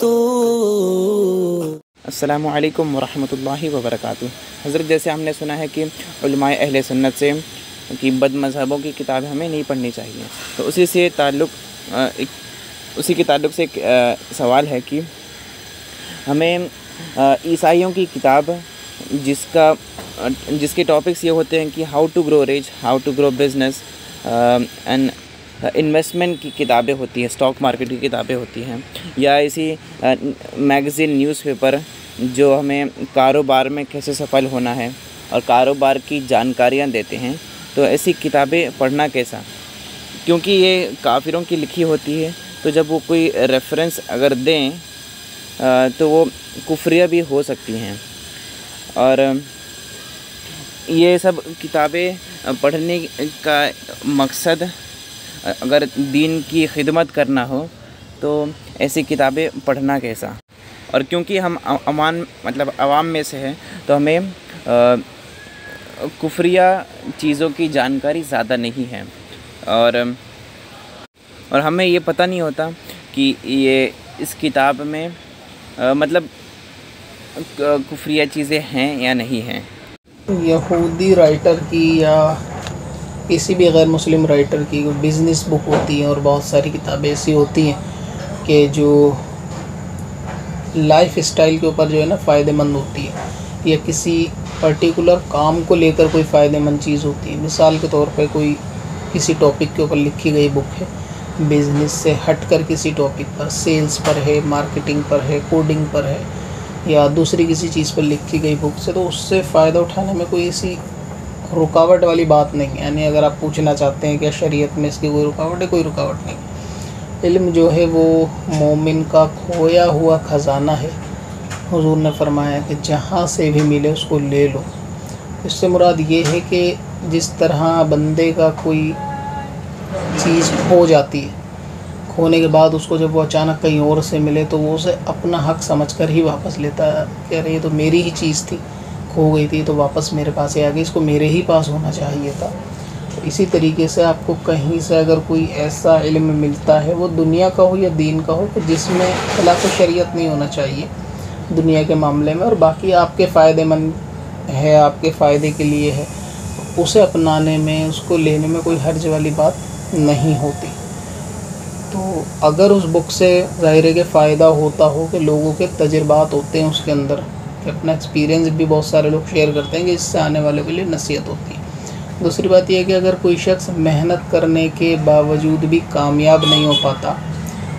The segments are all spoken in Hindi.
तो। अस्सलाम वालेकुम वरहमतुल्लाहि हज़रत, जैसे हमने सुना है कि अहले सुन्नत से कि बद मज़हबों की किताबें हमें नहीं पढ़नी चाहिए। तो उसी से ताल्लुक़ उसी के ताल्लुक़ से एक सवाल है कि हमें ईसाइयों की किताब जिसका, जिसके टॉपिक्स ये होते हैं कि how to grow rich how to grow business and investment की किताबें होती हैं स्टॉक मार्केट की किताबें होती हैं, या इसी मैगज़ीन न्यूज़पेपर जो हमें कारोबार में कैसे सफल होना है और कारोबार की जानकारियाँ देते हैं तो ऐसी किताबें पढ़ना कैसा? क्योंकि ये काफिरों की लिखी होती है तो जब वो कोई रेफरेंस अगर दें तो वो कुफरिया भी हो सकती हैं। और ये सब किताबें पढ़ने का मकसद अगर दीन की खिदमत करना हो तो ऐसी किताबें पढ़ना कैसा? और क्योंकि हम अमान मतलब अवाम में से हैं तो हमें कुफरिया चीज़ों की जानकारी ज़्यादा नहीं है। और और हमें ये पता नहीं होता कि ये इस किताब में अ, मतलब कुफरिया चीज़ें हैं या नहीं हैं? यहूदी राइटर की या किसी भी गैर मुस्लिम राइटर की बिज़नेस बुक होती है और बहुत सारी किताबें ऐसी होती हैं कि जो लाइफ स्टाइल के ऊपर जो है ना फ़ायदेमंद होती है या किसी पर्टिकुलर काम को लेकर कोई फ़ायदेमंद चीज़ होती है। मिसाल के तौर पे कोई किसी टॉपिक के ऊपर लिखी गई बुक है बिज़नेस से हटकर किसी टॉपिक पर सेल्स पर है मार्केटिंग पर है कोडिंग पर है या दूसरी किसी चीज़ पर लिखी गई बुक से तो उससे फ़ायदा उठाने में कोई ऐसी रुकावट वाली बात नहीं है। यानी अगर आप पूछना चाहते हैं कि शरीयत में इसकी कोई रुकावट है, कोई रुकावट नहीं। इल्म जो है वो मोमिन का खोया हुआ ख़जाना है। हुजूर ने फरमाया कि जहाँ से भी मिले उसको ले लो। इससे मुराद ये है कि जिस तरह बंदे का कोई चीज़ खो जाती है खोने के बाद उसको जब वो अचानक कहीं और से मिले तो वो उसे अपना हक समझकर ही वापस लेता है कह रहे ये तो मेरी ही चीज़ थी, खो गई थी तो वापस मेरे पास ही आ गई, इसको मेरे ही पास होना चाहिए था। तो इसी तरीके से आपको कहीं से अगर कोई ऐसा इल्म मिलता है, वो दुनिया का हो या दीन का हो कि जिसमें खिलाफ शरीयत नहीं होना चाहिए दुनिया के मामले में, और बाकी आपके फ़ायदेमंद है, आपके फ़ायदे के लिए है, उसे अपनाने में, उसको लेने में कोई हर्ज वाली बात नहीं होती। तो अगर उस बुक से ज़ाहिर कि फ़ायदा होता हो कि लोगों के तजर्बात होते हैं उसके अंदर, कि अपना एक्सपीरियंस भी बहुत सारे लोग शेयर करते हैं कि इससे आने वाले के लिए नसीहत होती है। दूसरी बात यह कि अगर कोई शख्स मेहनत करने के बावजूद भी कामयाब नहीं हो पाता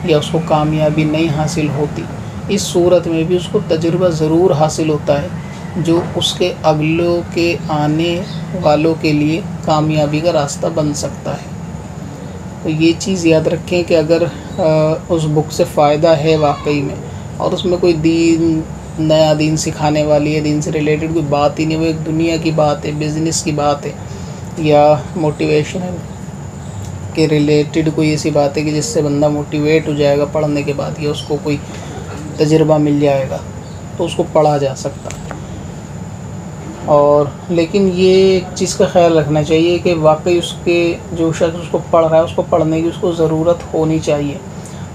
या उसको कामयाबी नहीं हासिल होती, इस सूरत में भी उसको तजुर्बा ज़रूर हासिल होता है जो उसके अगलों के आने वालों के लिए कामयाबी का रास्ता बन सकता है। तो ये चीज़ याद रखें कि अगर उस बुक से फ़ायदा है वाकई में, और उसमें कोई दीन, नया दीन सिखाने वाली है दीन से रिलेटेड कोई बात ही नहीं, वो एक दुनिया की बात है बिज़नेस की बात है, या मोटिवेशनल के रिलेटेड कोई ऐसी बात है कि जिससे बंदा मोटिवेट हो जाएगा पढ़ने के बाद, या उसको कोई तजर्बा मिल जाएगा तो उसको पढ़ा जा सकता है। और लेकिन ये एक चीज़ का ख्याल रखना चाहिए कि वाकई उसके जो शख्स उसको पढ़ रहा है, उसको पढ़ने की उसको ज़रूरत होनी चाहिए।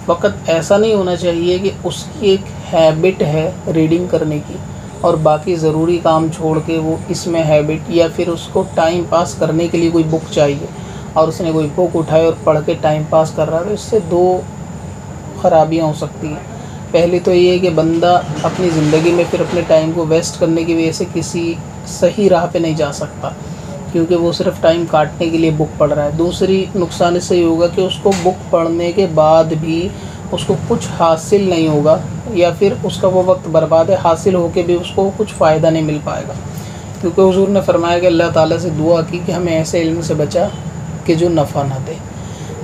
फ़कत ऐसा नहीं होना चाहिए कि उसकी एक हैबिट है रीडिंग करने की और बाकी ज़रूरी काम छोड़ के वो इसमें हैबिट या फिर उसको टाइम पास करने के लिए कोई बुक चाहिए और उसने कोई बुक उठाई और पढ़ के टाइम पास कर रहा है तो इससे दो ख़राबियाँ हो सकती हैं। पहली तो ये है कि बंदा अपनी ज़िंदगी में फिर अपने टाइम को वेस्ट करने की वजह से किसी सही राह पे नहीं जा सकता, क्योंकि वो सिर्फ़ टाइम काटने के लिए बुक पढ़ रहा है। दूसरी नुकसान इससे ये होगा कि उसको बुक पढ़ने के बाद भी उसको कुछ हासिल नहीं होगा, या फिर उसका वो वक्त बर्बाद है, हासिल होके भी उसको कुछ फ़ायदा नहीं मिल पाएगा। क्योंकि हुजूर ने फरमाया कि अल्लाह ताला से दुआ की कि हमें ऐसे इल्म से बचा कि जो नफ़ा ना दे।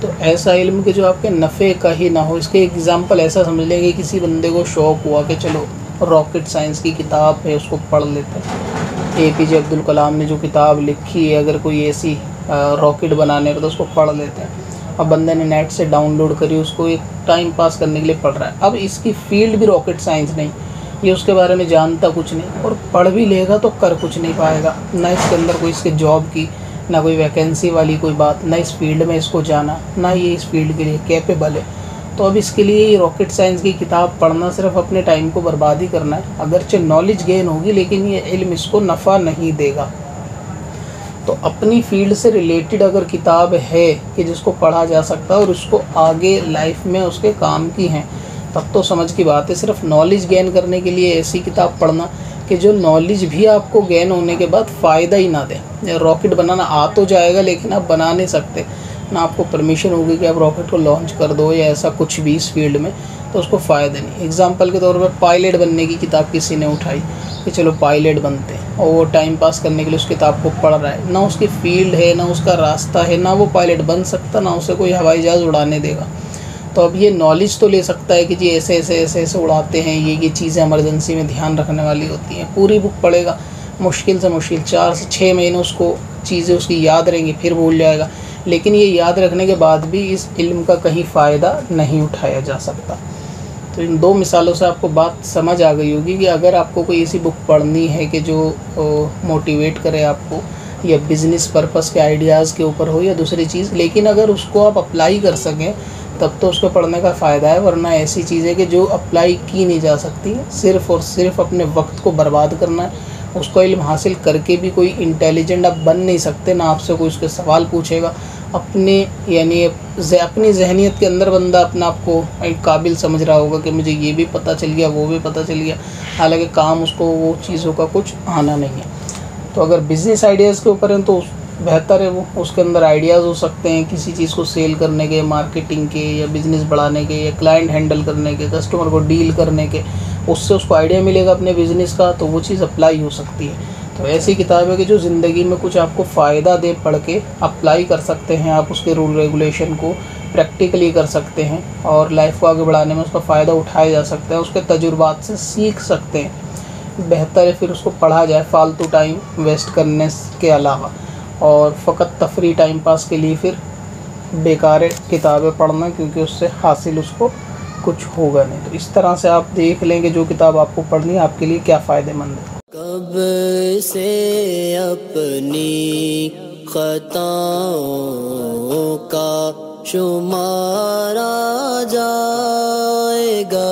तो ऐसा इल्म कि जो आपके नफ़े का ही ना हो, इसके एग्ज़ाम्पल ऐसा समझ लें कि किसी बंदे को शौक़ हुआ कि चलो रॉकेट साइंस की किताब है, उसको पढ़ लेते हैं। ए पी जे अब्दुल कलाम ने जो किताब लिखी है, अगर कोई ऐसी रॉकेट बनाने पर तो उसको पढ़ लेते हैं। अब बंदे ने नेट से डाउनलोड करी, उसको एक टाइम पास करने के लिए पढ़ रहा है। अब इसकी फ़ील्ड भी रॉकेट साइंस नहीं, ये उसके बारे में जानता कुछ नहीं, और पढ़ भी लेगा तो कर कुछ नहीं पाएगा। ना इसके अंदर कोई इसके जॉब की, ना कोई वैकेंसी वाली कोई बात, ना इस फ़ील्ड में इसको जाना, ना ये इस फ़ील्ड के लिए कैपेबल है। तो अब इसके लिए रॉकेट साइंस की किताब पढ़ना सिर्फ़ अपने टाइम को बर्बाद ही करना है। अगरचे नॉलेज गेन होगी, लेकिन ये इल्म इसको नफ़ा नहीं देगा। तो अपनी फ़ील्ड से रिलेटेड अगर किताब है कि जिसको पढ़ा जा सकता है और उसको आगे लाइफ में उसके काम की हैं, तब तो समझ की बात है। सिर्फ़ नॉलेज गेन करने के लिए ऐसी किताब पढ़ना कि जो नॉलेज भी आपको गेन होने के बाद फ़ायदा ही ना दे। रॉकेट बनाना आ तो जाएगा, लेकिन आप बना नहीं सकते। ना आपको परमिशन होगी कि आप रॉकेट को लॉन्च कर दो या ऐसा कुछ भी इस फ़ील्ड में तो उसको फ़ायदा नहीं। एग्ज़ाम्पल के तौर पर पायलट बनने की किताब किसी ने उठाई कि चलो पायलट बनते हैं, और वो टाइम पास करने के लिए उस किताब को पढ़ रहा है। ना उसकी फ़ील्ड है, ना उसका रास्ता है, ना वो पायलट बन सकता, ना उसे कोई हवाई जहाज़ उड़ाने देगा। तो अब ये नॉलेज तो ले सकता है कि जी ऐसे ऐसे ऐसे ऐसे उड़ाते हैं, ये ये चीज़ें एमरजेंसी में ध्यान रखने वाली होती हैं। पूरी बुक पढ़ेगा, मुश्किल से मुश्किल, चार से छः महीने उसको चीज़ें उसकी याद रहेंगी, फिर भूल जाएगा। लेकिन ये याद रखने के बाद भी इस इल्म का कहीं फ़ायदा नहीं उठाया जा सकता। तो इन दो मिसालों से आपको बात समझ आ गई होगी कि अगर आपको कोई ऐसी बुक पढ़नी है कि जो मोटिवेट करे आपको, या बिज़नेस पर्पस के आइडियाज़ के ऊपर हो या दूसरी चीज़, लेकिन अगर उसको आप अप्लाई कर सकें, तब तो उसको पढ़ने का फ़ायदा है, वरना ऐसी चीज़ है कि जो अप्लाई की नहीं जा सकती, सिर्फ़ और सिर्फ़ अपने वक्त को बर्बाद करना है। उसको इल्म हासिल करके भी कोई इंटेलिजेंट आप बन नहीं सकते, ना आपसे कोई उसके सवाल पूछेगा। अपने, यानी अपनी जहनीत के अंदर बंदा अपना आप को एक काबिल समझ रहा होगा कि मुझे ये भी पता चल गया, वो भी पता चल गया। हालाँकि काम उसको, वो चीज़ों का कुछ आना नहीं है। तो अगर बिज़नेस आइडियाज़ के ऊपर हैं तो बेहतर है वो। उसके अंदर आइडियाज़ हो सकते हैं किसी चीज़ को सेल करने के मार्केटिंग के, या बिज़नेस बढ़ाने के, या क्लाइंट हैंडल करने के कस्टमर को डील करने के। उससे उसको आइडिया मिलेगा अपने बिज़नेस का तो वो चीज़ अप्लाई हो सकती है। तो ऐसी किताब है कि जो ज़िंदगी में कुछ आपको फ़ायदा दे, पढ़ के अप्लाई कर सकते हैं, आप उसके रूल रेगुलेशन को प्रैक्टिकली कर सकते हैं और लाइफ को आगे बढ़ाने में उसका फ़ायदा उठाया जा सकता है, उसके तजुर्बात से सीख सकते हैं। बेहतर है फिर उसको पढ़ा जाए फालतू टाइम वेस्ट करने के अलावा और फ़कत तफरी टाइम पास के लिए फिर बेकार किताबें पढ़ना क्योंकि उससे हासिल उसको कुछ होगा नहीं। तो इस तरह से आप देख लेंगे जो किताब आपको पढ़नी है, आपके लिए क्या फ़ायदेमंद है। कब से अपनी खताओं का शुमारा जाएगा।